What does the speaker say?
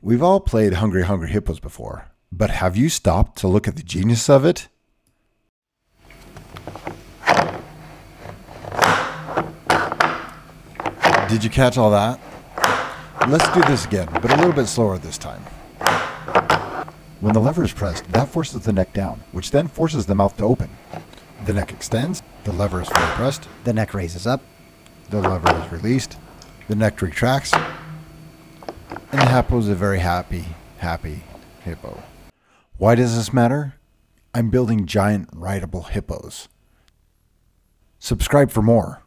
We've all played Hungry Hungry Hippos before, but have you stopped to look at the genius of it? Did you catch all that? Let's do this again, but a little bit slower this time. When the lever is pressed, that forces the neck down, which then forces the mouth to open. The neck extends, the lever is fully pressed, The neck raises up. the lever is released, the neck retracts, and the hippo is a very happy, happy hippo. Why does this matter? I'm building giant rideable hippos. Subscribe for more.